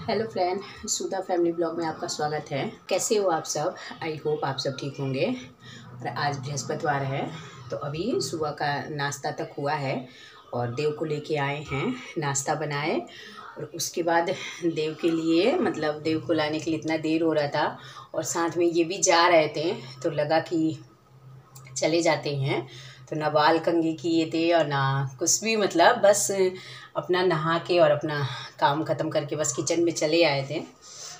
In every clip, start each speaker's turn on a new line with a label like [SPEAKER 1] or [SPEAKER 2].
[SPEAKER 1] Hello friend Sudha family blog में आपका स्वागत है। कैसे हो आप सब? आई होप आप सब ठीक होंगे। और आज बृहस्पतिवार है तो अभी सुबह का नाश्ता तक हुआ है और देव को लेके आए हैं, नाश्ता बनाए। और उसके बाद देव के लिए मतलब देव को लाने के लिए इतना देर हो रहा था और साथ में ये भी जा रहे थे तो लगा कि चले जाते हैं। तो ना बाल कंगी किए थे और ना कुछ भी मतलब बस अपना नहा के और अपना काम ख़त्म करके बस किचन में चले आए थे।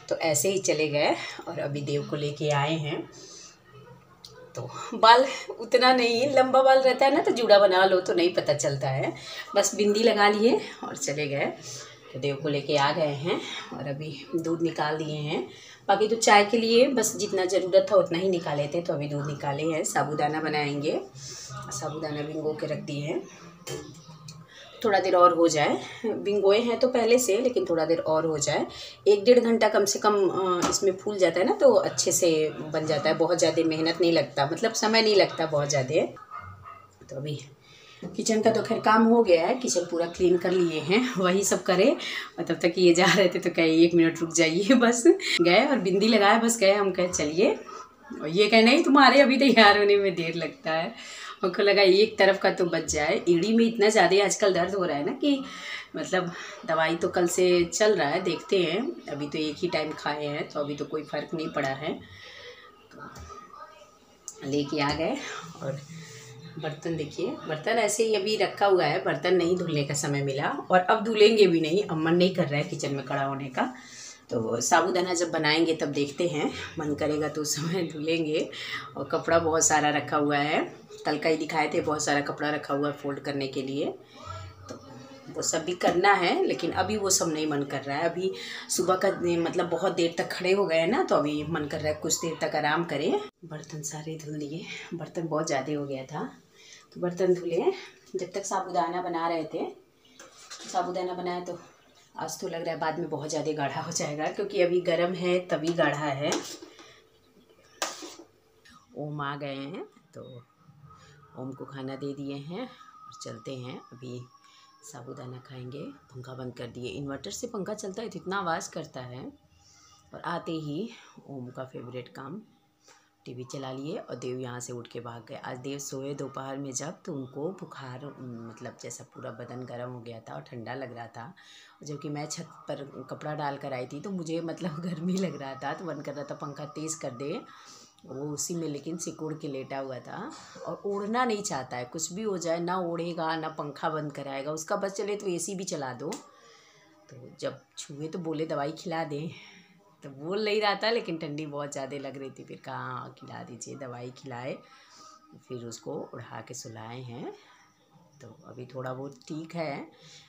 [SPEAKER 1] तो ऐसे ही चले गए और अभी देव को लेके आए हैं। तो बाल उतना नहीं, लंबा बाल रहता है ना तो जूड़ा बना लो तो नहीं पता चलता है। बस बिंदी लगा लिए और चले गए। तो देव को लेके आ गए हैं और अभी दूध निकाल दिए हैं। बाकी तो चाय के लिए बस जितना ज़रूरत था उतना ही निकाले थे तो अभी दूध निकाले हैं। साबूदाना बनाएँगे। साबूदाना भिंगो के रख दिए हैं। थोड़ा देर और हो जाए। भिंगोए हैं तो पहले से, लेकिन थोड़ा देर और हो जाए। एक डेढ़ घंटा कम से कम इसमें फूल जाता है ना तो अच्छे से बन जाता है। बहुत ज़्यादा मेहनत नहीं लगता मतलब समय नहीं लगता बहुत ज़्यादा। तो अभी किचन का तो खैर काम हो गया है किचन पूरा क्लीन कर लिए हैं, वही सब करे। और तब तक ये जा रहे थे तो कहे, एक मिनट रुक जाइए, बस। गए और बिंदी लगाए बस गए, हम कहे, चलिए। और ये कहे, नहीं, तुम्हारे अभी तैयार होने में देर लगता है। उनको लगा, एक तरफ़ का तो बच जाए। ईड़ी में इतना ज़्यादा आजकल दर्द हो रहा है ना कि मतलब दवाई तो कल से चल रहा है, देखते हैं। अभी तो एक ही टाइम खाए हैं तो अभी तो कोई फ़र्क नहीं पड़ा है। तो लेके आ गए और बर्तन देखिए, बर्तन ऐसे ही अभी रखा हुआ है, बर्तन नहीं धुलने का समय मिला और अब धुलेंगे भी नहीं अमन नहीं कर रहा है किचन में खड़ा होने का। तो साबुदाना जब बनाएँगे तब देखते हैं, मन करेगा तो उस समय धुलेंगे। और कपड़ा बहुत सारा रखा हुआ है कल का ही दिखाए थे, बहुत सारा कपड़ा रखा हुआ है फोल्ड करने के लिए। तो वो सब भी करना है, लेकिन अभी वो सब नहीं मन कर रहा है। अभी सुबह का मतलब बहुत देर तक खड़े हो गए ना तो अभी मन कर रहा है कुछ देर तक आराम करें। बर्तन सारे धुल लिए, बर्तन बहुत ज़्यादा हो गया था। तो बर्तन धुले जब तक साबुदाना बना रहे थे, साबुदाना बनाया तो आज तो लग रहा है बाद में बहुत ज़्यादा गाढ़ा हो जाएगा, क्योंकि अभी गर्म है, तभी गाढ़ा है। ओम आ गए हैं तो ओम को खाना दे दिए हैं और चलते हैं। अभी साबुदाना खाएँगे, पंखा बंद कर दिए। इन्वर्टर से पंखा चलता है तो इतना आवाज़ करता है। और आते ही ओम का फेवरेट काम टीवी चला लिए और देव यहाँ से उठ के भाग गए। आज देव सोए दोपहर में जब तो उनको बुखार मतलब जैसा पूरा बदन गर्म हो गया था और ठंडा लग रहा था जबकि मैं छत पर कपड़ा डाल कर आई थी तो मुझे मतलब गर्मी लग रहा था तो मन कर रहा था पंखा तेज़ कर दे। वो उसी में लेकिन सिकुड़ के लेटा हुआ था और ओढ़ना नहीं चाहता है। कुछ भी हो जाए, ना ओढ़ेगा, ना पंखा बंद कराएगा, उसका बस चले तो एसी भी चला दो। तो जब छुए तो बोले, दवाई खिला दें। तो बोल नहीं रहा था लेकिन ठंडी बहुत ज़्यादा लग रही थी। फिर कहाँ हाँ, खिला दीजिए दवाई खिलाए। फिर उसको उड़ा के सुलाए हैं। तो अभी थोड़ा बहुत ठीक है।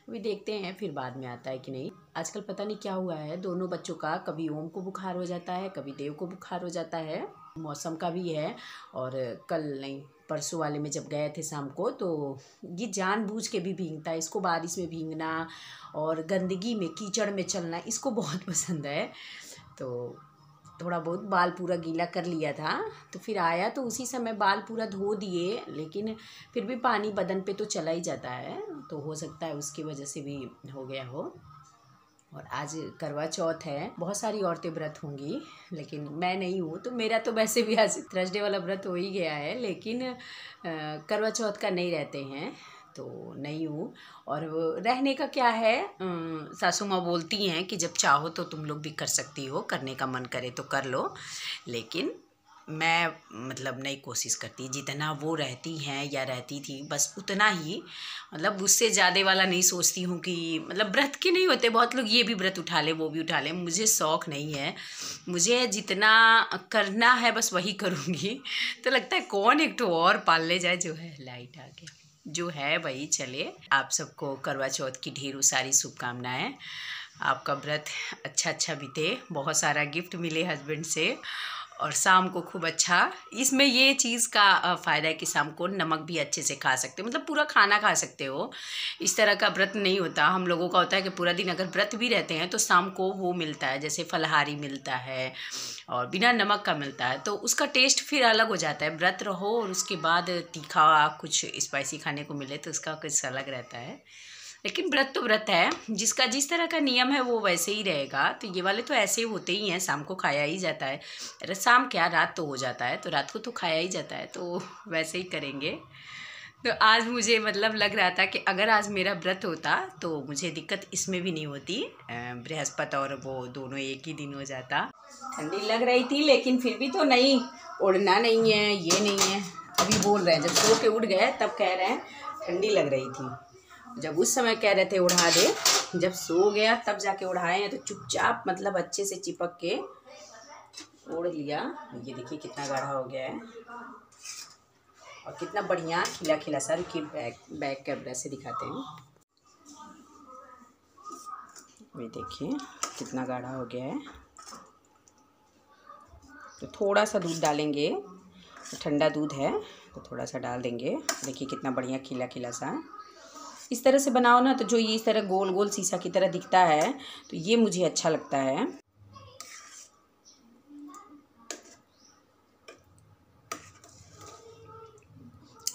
[SPEAKER 1] अभी देखते हैं फिर बाद में आता है कि नहीं। आजकल पता नहीं क्या हुआ है। दोनों बच्चों का कभी ओम को बुखार हो जाता है कभी देव को बुखार हो जाता है। मौसम का भी है। और कल नहीं परसों वाले में जब गए थे शाम को तो ये जानबूझ के भी भींगता है। इसको बारिश में भींगना और गंदगी में कीचड़ में चलना इसको बहुत पसंद है। तो थोड़ा बहुत बाल पूरा गीला कर लिया था तो फिर आया तो उसी समय बाल पूरा धो दिए, लेकिन फिर भी पानी बदन पे तो चला ही जाता है तो हो सकता है उसकी वजह से भी हो गया हो। और आज करवा चौथ है, बहुत सारी औरतें व्रत होंगी, लेकिन मैं नहीं हूँ तो मेरा तो वैसे भी आज थर्सडे वाला व्रत हो ही गया है, लेकिन करवा चौथ का नहीं रहते हैं। तो नहीं हूँ। और रहने का क्या है? सासू माँ बोलती हैं कि जब चाहो तो तुम लोग भी कर सकती हो, करने का मन करे तो कर लो। लेकिन मैं मतलब नई कोशिश करती, जितना वो रहती हैं या रहती थी, बस उतना ही मतलब उससे ज़्यादा वाला नहीं सोचती हूँ कि मतलब व्रत के नहीं होते, बहुत लोग ये भी व्रत उठा ले, वो भी उठा ले, मुझे शौक़ नहीं है। मुझे जितना करना है बस वही करूँगी। तो लगता है कौन एक तो और पाल ले जाए जो है, लाइट आके जो है वही चले। आप सबको करवा चौथ की ढेरों सारी शुभकामनाएँ। आपका व्रत अच्छा अच्छा बीते। बहुत सारा गिफ्ट मिले हस्बैंड से। और शाम को खूब अच्छा। इसमें ये चीज़ का फ़ायदा है कि शाम को नमक भी अच्छे से खा सकते हो। मतलब पूरा खाना खा सकते हो। इस तरह का व्रत नहीं होता। हम लोगों का होता है कि पूरा दिन अगर व्रत भी रहते हैं तो शाम को वो मिलता है, जैसे फलहारी मिलता है और बिना नमक का मिलता है। तो उसका टेस्ट फिर अलग हो जाता है। व्रत रहो और उसके बाद तीखा कुछ स्पाइसी खाने को मिले तो उसका कुछ अलग रहता है। लेकिन व्रत तो व्रत है, जिसका जिस तरह का नियम है वो वैसे ही रहेगा। तो ये वाले तो ऐसे ही होते ही हैं, शाम को खाया ही जाता है। अरे शाम क्या? रात तो हो जाता है तो रात को तो खाया ही जाता है तो वैसे ही करेंगे। तो आज मुझे मतलब लग रहा था कि अगर आज मेरा व्रत होता तो मुझे दिक्कत इसमें भी नहीं होती। बृहस्पति और वो दोनों एक ही दिन हो जाता। ठंडी लग रही थी, लेकिन फिर भी तो नहीं, उड़ना नहीं है, ये नहीं है। अभी बोल रहे हैं, जब सो के उठ गए, तब कह रहे हैं, ठंडी लग रही थी। जब उस समय कह रहे थे, उड़ा दे। जब सो गया, तब जाके उड़ाए हैं तो चुपचाप मतलब अच्छे से चिपक के ओढ़ लिया। ये देखिए कितना गाढ़ा हो गया है। और कितना बढ़िया खिला खिला सर की बैक बैक कैमरा से दिखाते हैं। ये देखिए कितना गाढ़ा हो गया है। तो थोड़ा सा दूध डालेंगे। ठंडा दूध है तो थोड़ा सा डाल देंगे। देखिए कितना बढ़िया खिला खिला सा। इस तरह से बनाओ ना तो जो ये इस तरह गोल गोल शीशा की तरह दिखता है तो ये मुझे अच्छा लगता है।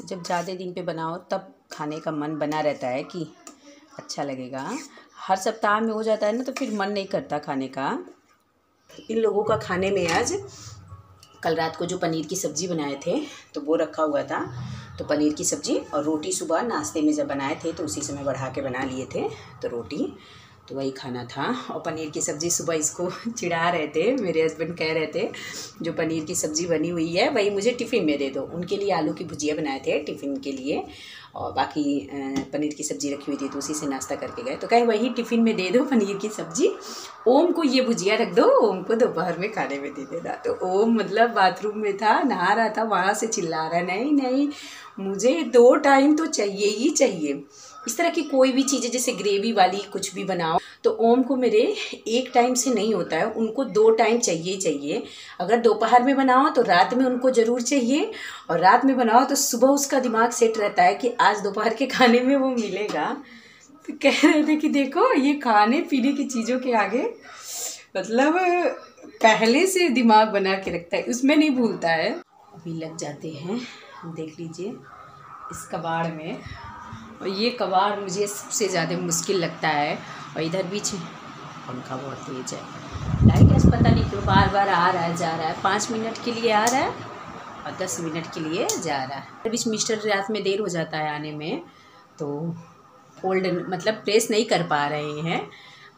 [SPEAKER 1] जब ज़्यादा दिन पे बनाओ, तब खाने का मन बना रहता है कि अच्छा लगेगा। हर सप्ताह में हो जाता है ना तो फिर मन नहीं करता खाने का। इन लोगों का खाने में आज कल रात को जो पनीर की सब्ज़ी बनाए थे तो वो रखा हुआ था। तो पनीर की सब्ज़ी और रोटी सुबह नाश्ते में जब बनाए थे तो उसी समय बढ़ा के बना लिए थे तो रोटी तो वही खाना था। और पनीर की सब्ज़ी सुबह इसको चिढ़ा रहे थे, मेरे हस्बैंड कह रहे थे, जो पनीर की सब्ज़ी बनी हुई है, वही मुझे टिफ़िन में दे दो। उनके लिए आलू की भुजिया बनाए थे टिफ़िन के लिए और बाकी पनीर की सब्ज़ी रखी हुई थी तो उसी से नाश्ता करके गए। तो कहे, वही टिफ़िन में दे दो पनीर की सब्ज़ी, ओम को ये भुजिया रख दो, ओम को दोपहर में खाने में दे देना। तो ओम मतलब बाथरूम में था, नहा रहा था, वहाँ से चिल्ला रहा, नहीं नहीं मुझे दो टाइम तो चाहिए ही चाहिए। इस तरह की कोई भी चीज़ें, जैसे ग्रेवी वाली कुछ भी बनाओ तो ओम को मेरे एक टाइम से नहीं होता है, उनको दो टाइम चाहिए चाहिए। अगर दोपहर में बनाओ तो रात में उनको ज़रूर चाहिए, और रात में बनाओ तो सुबह उसका दिमाग सेट रहता है कि आज दोपहर के खाने में वो मिलेगा। तो कह रहे थे कि देखो, ये खाने पीने की चीज़ों के आगे मतलब पहले से दिमाग बना के रखता है, उसमें नहीं भूलता है। अभी लग जाते हैं। देख लीजिए इस कबाड़ में। और ये कबाड़ मुझे सबसे ज़्यादा मुश्किल लगता है। और इधर बीच पंखा बहुत तेज है। लाइट ऐसा पता नहीं क्यों बार बार आ रहा है, जा रहा है। पाँच मिनट के लिए आ रहा है और दस मिनट के लिए जा रहा है। बीच मिस्टर रात में देर हो जाता है आने में। तो फोल्ड मतलब प्रेस नहीं कर पा रहे हैं।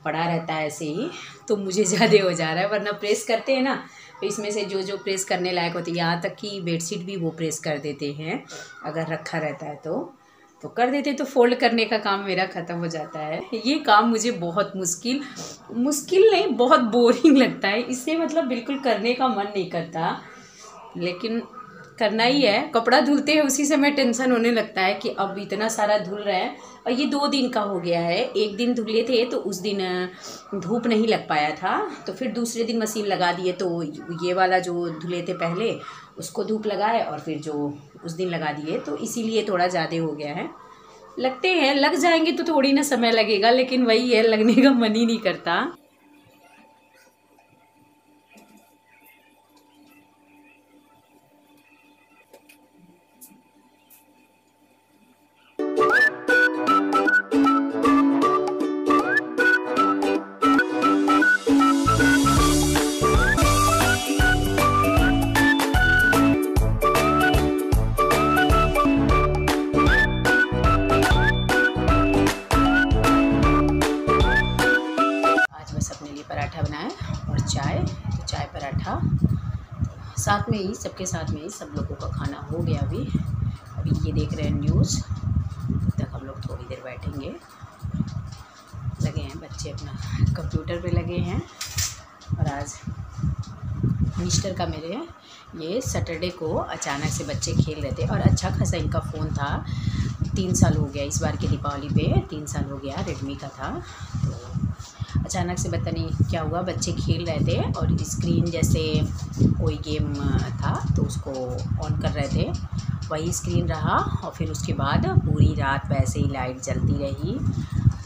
[SPEAKER 1] पड़ा रहता है ऐसे ही। तो मुझे ज़्यादा हो जा रहा है, वरना प्रेस करते हैं ना। तो इसमें से जो जो प्रेस करने लायक होती है, यहाँ तक कि बेडशीट भी वो प्रेस कर देते हैं, अगर रखा रहता है तो। तो कर देते तो फोल्ड करने का काम मेरा ख़त्म हो जाता है। ये काम मुझे बहुत मुश्किल मुश्किल नहीं, बहुत बोरिंग लगता है। इससे मतलब बिल्कुल करने का मन नहीं करता, लेकिन करना ही है। कपड़ा धुलते हैं उसी समय टेंशन होने लगता है कि अब इतना सारा धुल रहा है और ये दो दिन का हो गया है। एक दिन धुले थे तो उस दिन धूप नहीं लग पाया था। तो फिर दूसरे दिन मशीन लगा दिए तो ये वाला जो धुले थे पहले, उसको धूप लगाए और फिर जो उस दिन लगा दिए। तो इसीलिए थोड़ा ज़्यादा हो गया है। लगते हैं, लग जाएँगे तो थोड़ी ना समय लगेगा, लेकिन वही है, लगने का मन ही नहीं करता। साथ में ही, सबके साथ में ही सब लोगों का खाना हो गया अभी। अभी ये देख रहे हैं न्यूज़ तक हम लोग थोड़ी देर बैठेंगे। लगे हैं बच्चे अपना कंप्यूटर पे लगे हैं। और आज मिस्टर का मेरे ये सैटरडे को अचानक से बच्चे खेल रहे थे और अच्छा खासा इनका फ़ोन था। तीन साल हो गया इस बार की दीपावली पे, तीन साल हो गया रेडमी का था। तो अचानक से पता नहीं क्या हुआ, बच्चे खेल रहे थे और स्क्रीन जैसे कोई गेम था तो उसको ऑन कर रहे थे। वही स्क्रीन रहा और फिर उसके बाद पूरी रात वैसे ही लाइट जलती रही।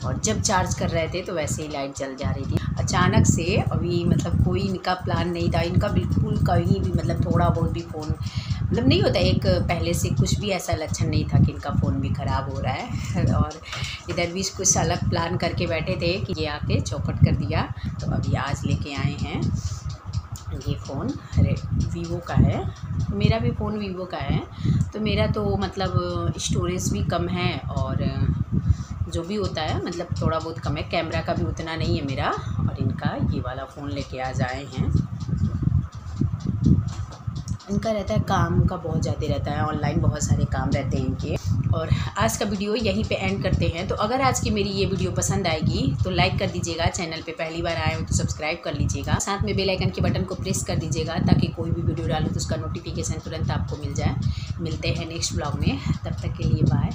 [SPEAKER 1] और जब चार्ज कर रहे थे तो वैसे ही लाइट जल जा रही थी। अचानक से अभी मतलब कोई इनका प्लान नहीं था। इनका बिल्कुल कहीं भी मतलब थोड़ा बहुत भी फ़ोन मतलब नहीं होता एक पहले से कुछ भी ऐसा लक्षण नहीं था कि इनका फ़ोन भी ख़राब हो रहा है। और इधर भी कुछ अलग प्लान करके बैठे थे कि ये आके चौपट कर दिया। तो अभी आज लेके आए हैं। ये फ़ोन वीवो का है। मेरा भी फ़ोन वीवो का है। तो मेरा तो मतलब स्टोरेज भी कम है और जो भी होता है मतलब थोड़ा बहुत कम है। कैमरा का भी उतना नहीं है मेरा और इनका ये वाला फ़ोन लेके आ जाए हैं। इनका रहता है काम का बहुत ज़्यादा रहता है, ऑनलाइन बहुत सारे काम रहते हैं इनके। और आज का वीडियो यहीं पे एंड करते हैं। तो अगर आज की मेरी ये वीडियो पसंद आएगी तो लाइक कर दीजिएगा, चैनल पे पहली बार आए हो तो सब्सक्राइब कर लीजिएगा। साथ में बेल आइकन के बटन को प्रेस कर दीजिएगा, ताकि कोई भी वीडियो डालो तो उसका नोटिफिकेशन तुरंत आपको मिल जाए। मिलते हैं नेक्स्ट ब्लॉग में। तब तक के लिए बाय